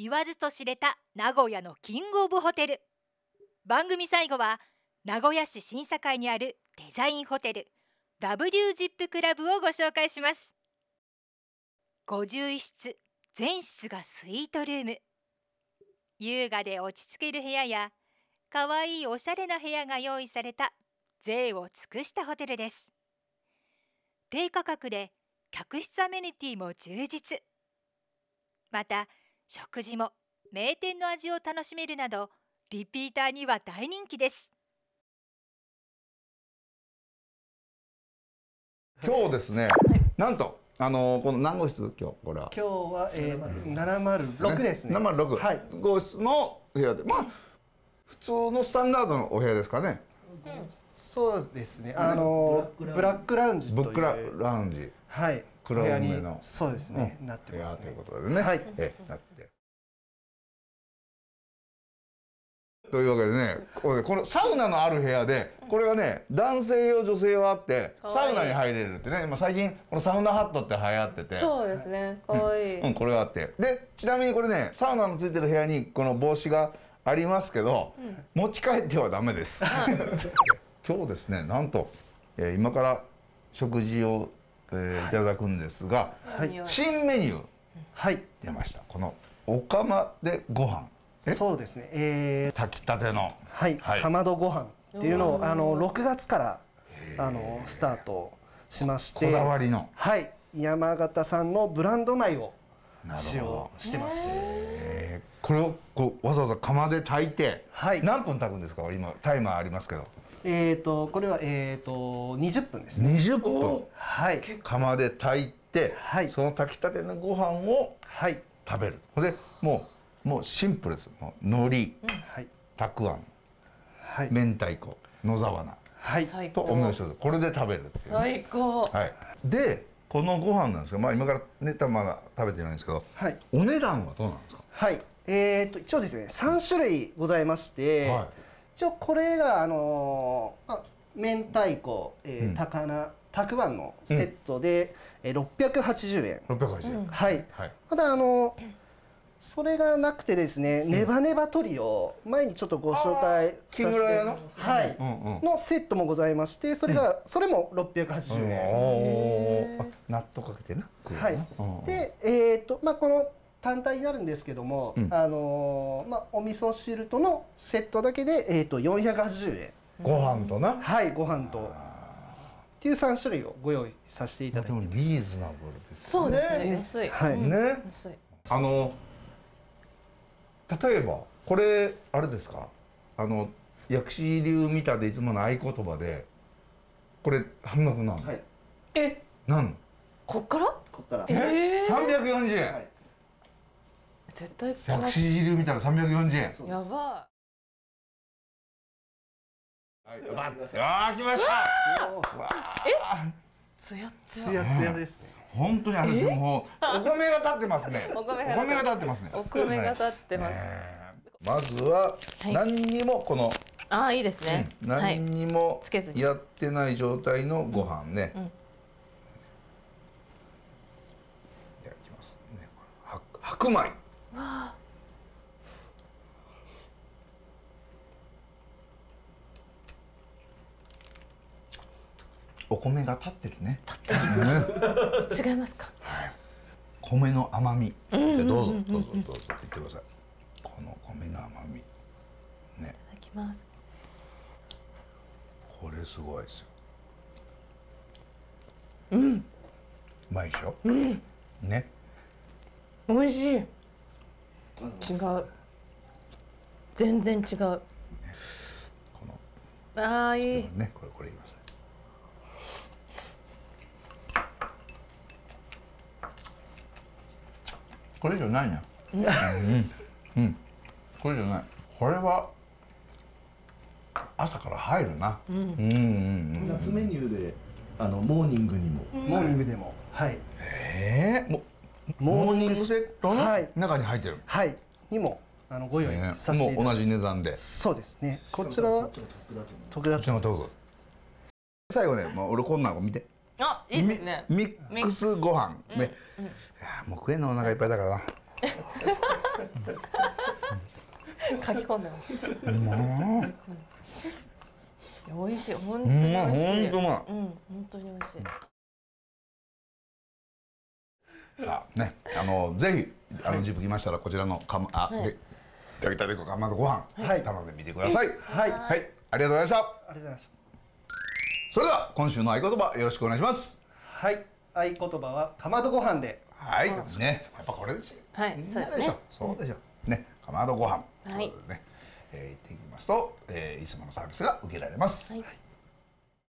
言わずと知れた名古屋のキングオブホテル。番組最後は名古屋市審査会にあるデザインホテル W ジップクラブをご紹介します。51室全室がスイートルーム。優雅で落ち着ける部屋や可愛いおしゃれな部屋が用意された贅を尽くしたホテルです。低価格で客室アメニティも充実。また食事も名店の味を楽しめるなどリピーターには大人気です。今日ですね、なんとあのこの何号室今日これは？今日は、えー、706ですね。706、はい。号室の部屋で。まあ普通のスタンダードのお部屋ですかね。そうですね。あのブラックラウンジという。ブックララウンジ。はい。黒梅の。そうですね。うん。なって部屋というますね。ことでね、はい。えなってというわけでねこれこのサウナのある部屋でこれがね男性用女性用あってかわいい。サウナに入れるってね。今最近このサウナハットって流行ってて。そうですね。可愛いうん、これがあって。でちなみにこれねサウナのついてる部屋にこの帽子がありますけど、持ち帰ってはダメです。今日ですねなんと、えー今から食事を、えーい。ただくんですが、はい。新メニュー。はい。出ました。このお釜でご飯。えそうですね。えー、炊きたての。はい、はい。かまどご飯っていうのをあの6月からあのスタートしまして、こだわりの。はい。山形産のブランド米を使用してます。えー。これをこうわざわざ釜で炊いて、はい。何分炊くんですか？今タイマーありますけど。えっ、とこれはえっ、と20分ですね。20分。はい。釜で炊いて、はい。その炊きたてのご飯をはい。食べる。ほんでもうもうシンプルですもう海苔はい。たくあんはい。明太子野沢菜はい。最とお味高。噌汁これで食べるっていうね、最高。はい、でこのご飯なんですが、まあ、今からね多分まだ食べてないんですけどはい。お値段はどうなんですか、はい。えっ、と一応ですね、3種類ございまして、はい一応これがあのーまあ、明太子、えーうん高菜、たくあんのセットで、えー680円。680円、うんはい。はいただあのーそれがなくてですね、ネバネバトリオ前にちょっとご紹介させて木村屋の？はい、うんうんのセットもございまして、それが、それも680円。おー。あ納豆かけてな。はい。うんで、えーとまあ、この単体になるんですけども、うん。あのーまあ、お味噌汁とのセットだけで、えー、と480円。ご飯とな。はいご飯と。っていう3種類をご用意させていただいてでもリーズナブルですよそうですね。ね。安い。はい。うん。ね。安い。あの例えばこれあれですか？あの薬師流見たでいつもの合言葉でこれ半額なの、はい。え、なん？こっから？ここから。ええ。340円、はい。絶対来薬。師流見たら340円。そうやばはい、あー来ました。わあい。つやつつや。やつやですね本当に私もうお米が立ってますね。お米が立ってます。ね。お米が立ってます。え。ーまずははい。何にもこの、ああいいですね。何。にもつけずに。やってない状態のご飯ね、白米お米が立ってるね。違いますか？米の甘み。じゃあどうぞうん。うんうんうんどうぞどうぞ言ってください。この米の甘み。ね。いただきます。これすごいですよ。うん。うまいでしょ、ね。美味しい。違う。全然違う。この。ああいい。ね。これこれ言いますこれ以上ないな。うん。うん。これ以上ない。これは朝から入るな。うん。うん。うん。夏メニューであのモーニングにも、モーニングでも。はい。ええもモーニングセットのはい。中に入ってる、はい。にもあのご用意ね。させていただいて、もう同じ値段で。そうですね。こちらは？こっちの得だと思う特だこっちの豆腐最後ね、まあ、俺こんなんを見てあいいですね。ミミックスご飯。ね、いやもう食えんのお腹いっぱいだから。な書き込んでます。美味しい、本当うに美味しい。うまいうん、本当に美味しい。さあね。あのぜひあのジップ来ましたらこちらのかまあ、はい。で焼きたてご飯、はい。頼んでみてください。はい、ありはい。ありがとうございました。がとうございましたそれでは今週の合言葉よろしくお願いします。はい。合言葉はかまどご飯で。はい。ね。やっぱこれですよ。はい。そうですねなでしょ？そうでしょ。ね。かまどご飯。はい。ということでね、えー、行ってきますと、えー、いつものサービスが受けられます、はい